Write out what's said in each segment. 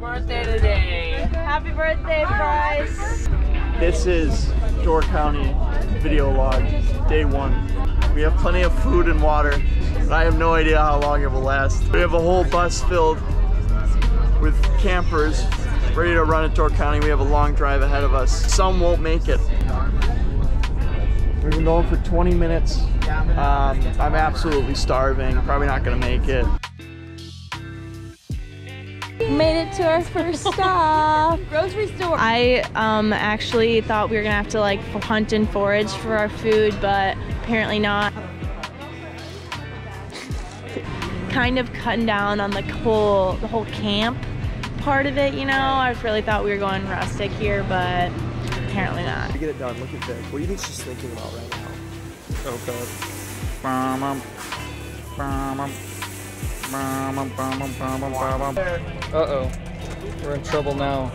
birthday today. Happy birthday, Bryce. This is Door County video log, day one. We have plenty of food and water, but I have no idea how long it will last. We have a whole bus filled with campers ready to run at Door County. We have a long drive ahead of us. Some won't make it. We've been going for 20 minutes. Um, I'm absolutely starving. Probably not gonna make it. Made it to our first stop. Grocery store. I um actually thought we were gonna have to like hunt and forage for our food, but apparently not. kind of cutting down on the whole the whole camp part of it, you know. I really thought we were going rustic here, but apparently not. To get it done, look at this. What do you think she's thinking about right now? Oh god. Uh-oh. We're in trouble now.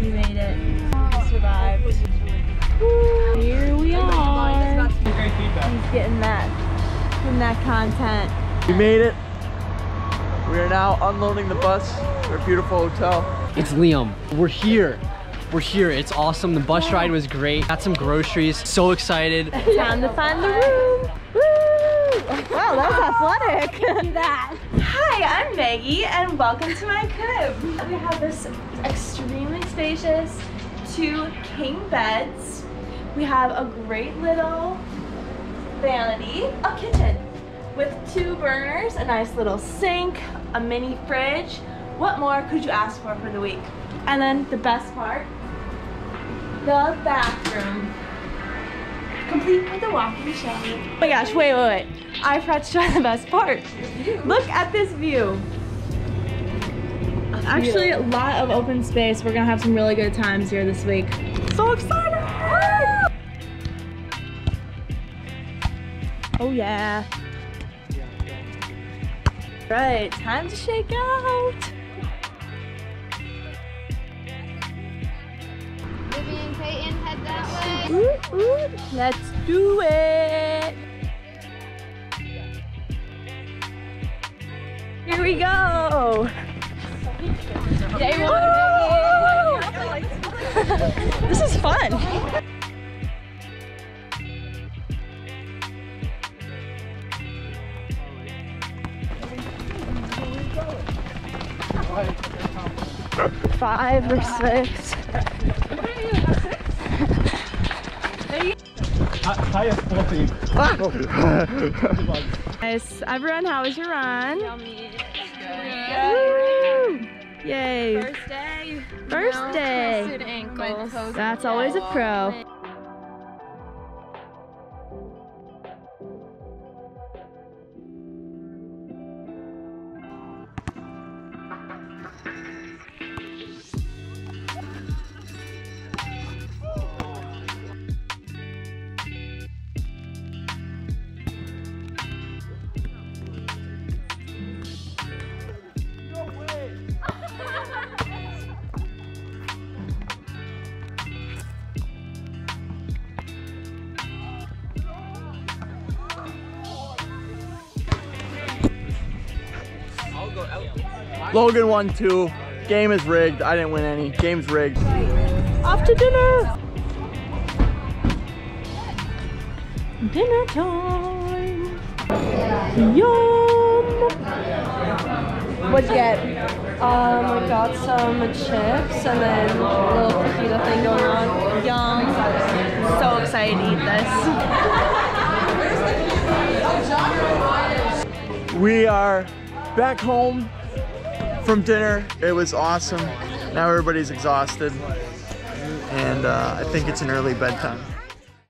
We made it. We survived. Here we are. He's getting that, getting that content. We made it. We are now unloading the bus to our beautiful hotel. It's Liam. We're here. We're here. It's awesome. The bus ride was great. Got some groceries. So excited. Time to find the room. Woo! Wow, that was athletic. Do that. Hi, I'm Maggie, and welcome to my crib. We have this extremely spacious two king beds. We have a great little vanity, a kitchen with two burners, a nice little sink, a mini fridge. What more could you ask for for the week? And then the best part, the bathroom. Complete with a walk-in shower. Oh my gosh, wait, wait, wait. I forgot to show the best part. Look at this view. Actually, a lot of open space. We're gonna have some really good times here this week. So excited! Oh yeah. Right, time to shake out. Ooh, ooh, let's do it. Here we go. Day one. this is fun. Five or six. Nice. Everyone, how was your run? Yummy. Woo! Yay. First day. First day. That's always a pro. Logan won two. Game is rigged. I didn't win any. Game's rigged. Off to dinner. Dinner time. Yum. What'd you get? Um, I got some chips and then a little fajita thing going on. Yum. So excited to eat this. We are back home from dinner. It was awesome. Now everybody's exhausted. And uh, I think it's an early bedtime.